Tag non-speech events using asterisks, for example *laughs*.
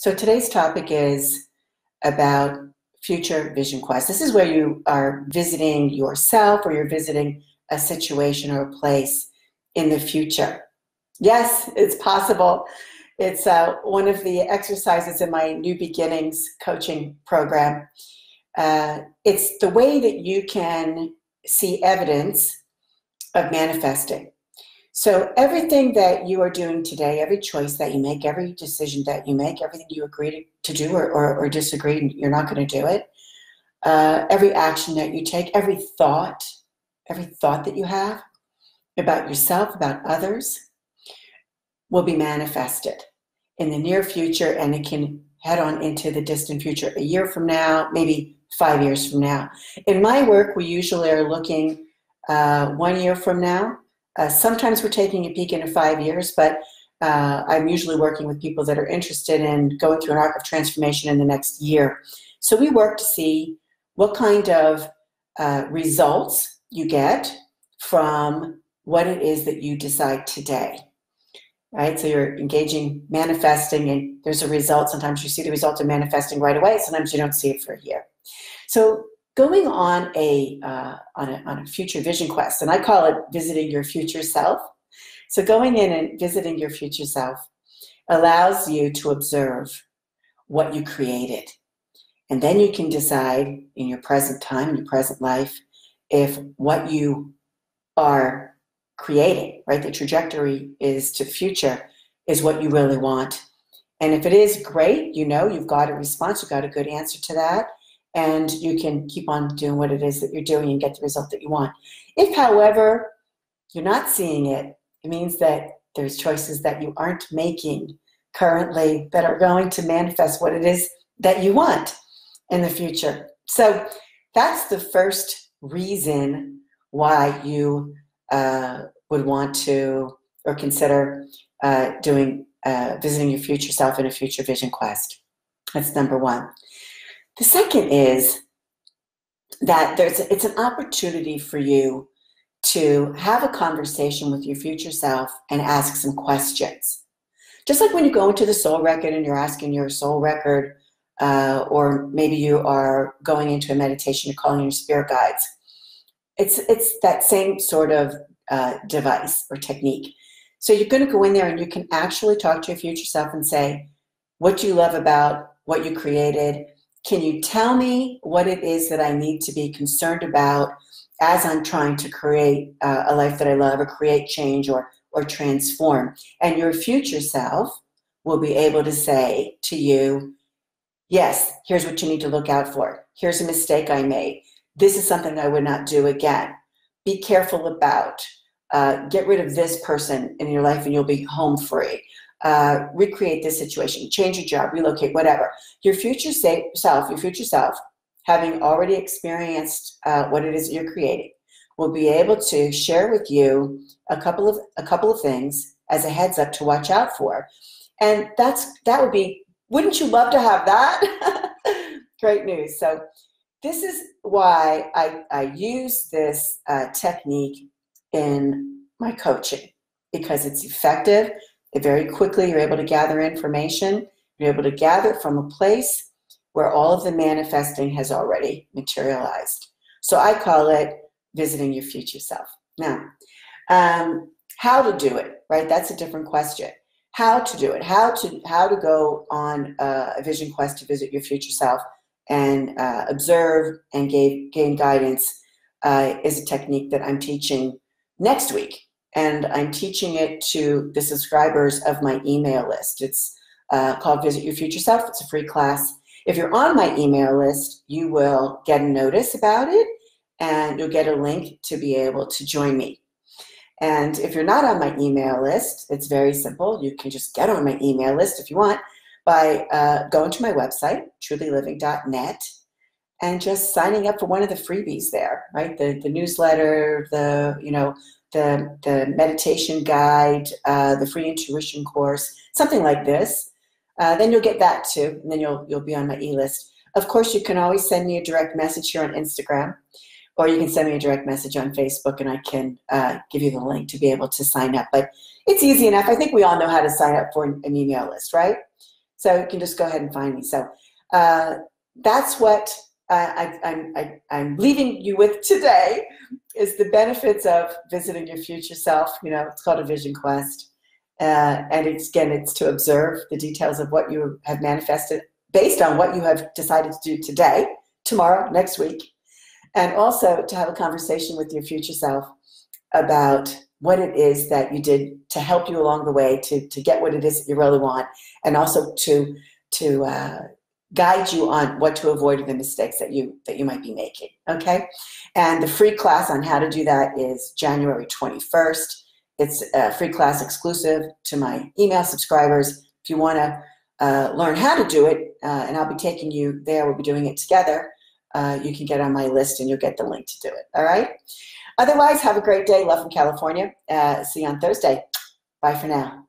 So today's topic is about future vision quest. This is where you are visiting yourself or you're visiting a situation or a place in the future. Yes, it's possible. It's uh, one of the exercises in my New Beginnings coaching program. Uh, it's the way that you can see evidence of manifesting. So everything that you are doing today, every choice that you make, every decision that you make, everything you agree to, do or, or, or disagree, you're not going to do it. Uh, every action that you take, every thought, every thought that you have about yourself, about others, will be manifested in the near future, and it can head on into the distant future, a year from now, maybe five years from now. In my work, we usually are looking uh, one year from now uh, sometimes we're taking a peek into five years, but uh, I'm usually working with people that are interested in going through an arc of transformation in the next year. So we work to see what kind of uh, results you get from what it is that you decide today. Right? So you're engaging, manifesting, and there's a result. Sometimes you see the result of manifesting right away, sometimes you don't see it for a year. So going on a, uh, on a on a future vision quest, and I call it visiting your future self. So going in and visiting your future self allows you to observe what you created, and then you can decide in your present time, your present life, if what you are creating, right, the trajectory is to the future, is what you really want. And if it is great, you know you've got a response, you've got a good answer to that and you can keep on doing what it is that you're doing and get the result that you want. If, however, you're not seeing it, it means that there's choices that you aren't making currently that are going to manifest what it is that you want in the future. So that's the first reason why you uh, would want to or consider uh, doing uh, visiting your future self in a future vision quest. That's number one. The second is that there's it's an opportunity for you to have a conversation with your future self and ask some questions. Just like when you go into the soul record and you're asking your soul record, uh, or maybe you are going into a meditation, you're calling your spirit guides. It's it's that same sort of uh, device or technique. So you're going to go in there and you can actually talk to your future self and say what do you love about what you created, can you tell me what it is that I need to be concerned about as I'm trying to create uh, a life that I love or create change or, or transform? And your future self will be able to say to you, yes, here's what you need to look out for. Here's a mistake I made. This is something I would not do again. Be careful about. Uh, get rid of this person in your life and you'll be home free uh, recreate this situation, change your job, relocate, whatever. Your future self, your future self, having already experienced uh, what it is you're creating, will be able to share with you a couple of a couple of things as a heads up to watch out for, and that's that would be. Wouldn't you love to have that? *laughs* Great news. So this is why I, I use this uh, technique in my coaching because it's effective very quickly you're able to gather information. You're able to gather it from a place where all of the manifesting has already materialized. So I call it visiting your future self. Now, um, how to do it, right? That's a different question. How to do it? How to how to go on a vision quest to visit your future self and uh, observe and gain, gain guidance uh, is a technique that I'm teaching next week and I'm teaching it to the subscribers of my email list. It's uh, called Visit Your Future Self. It's a free class. If you're on my email list, you will get a notice about it and you'll get a link to be able to join me. And if you're not on my email list, it's very simple. You can just get on my email list if you want by uh, going to my website, trulyliving.net, and just signing up for one of the freebies there, right? The, the newsletter, the, you know, the, the meditation guide, uh, the free intuition course, something like this. Uh, then you'll get that too, and then you'll, you'll be on my e-list. Of course, you can always send me a direct message here on Instagram, or you can send me a direct message on Facebook, and I can uh, give you the link to be able to sign up. But it's easy enough. I think we all know how to sign up for an email list, right? So you can just go ahead and find me. So uh, that's what I, I, I, I'm leaving you with today is the benefits of visiting your future self. You know, it's called a vision quest. Uh, and it's, again, it's to observe the details of what you have manifested based on what you have decided to do today, tomorrow, next week, and also to have a conversation with your future self about what it is that you did to help you along the way to, to get what it is that you really want, and also to to uh, guide you on what to avoid the mistakes that you that you might be making. Okay, and the free class on how to do that is January 21st. It's a free class exclusive to my email subscribers. If you want to uh, learn how to do it, uh, and I'll be taking you there. We'll be doing it together. Uh, you can get on my list and you'll get the link to do it. All right. Otherwise, have a great day. Love from California. Uh, see you on Thursday. Bye for now.